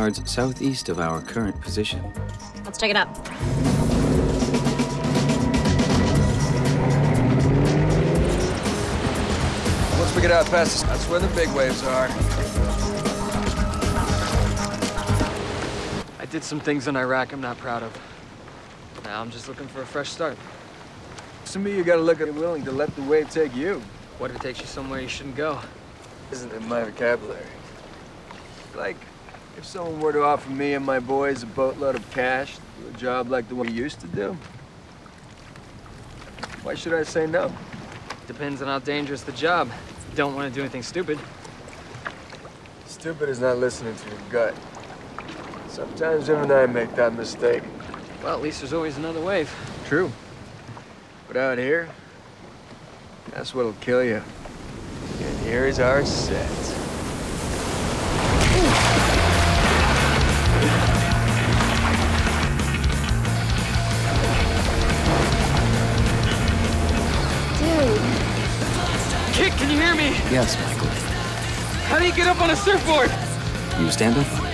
yards southeast of our current position. Let's check it out. Once we get out past this, that's where the big waves are. I did some things in Iraq I'm not proud of. Now I'm just looking for a fresh start. To me, you gotta look at willing to let the wave take you. What if it takes you somewhere you shouldn't go? Isn't in my vocabulary. Like, if someone were to offer me and my boys a boatload of cash to do a job like the one we used to do, why should I say no? Depends on how dangerous the job. You don't want to do anything stupid. Stupid is not listening to your gut. Sometimes even I make that mistake. Well, at least there's always another wave. True. But out here, that's what'll kill you. And here is our set. KITT, can you hear me? Yes, Michael. How do you get up on a surfboard? You stand up?